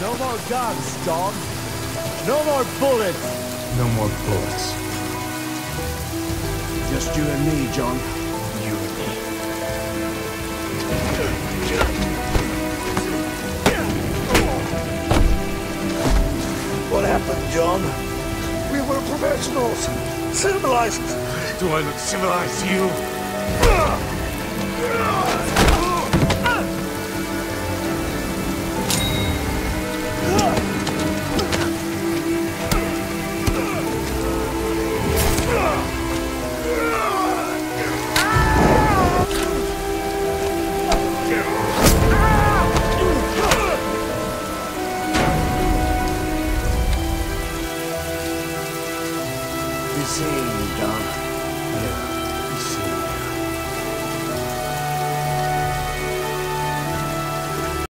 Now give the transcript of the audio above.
No more guns, John. No more bullets. No more bullets. Just you and me, John. You and me. What happened, John? We were professionals. Civilized. Do I look civilized to you? be seeing you, Don. Yeah.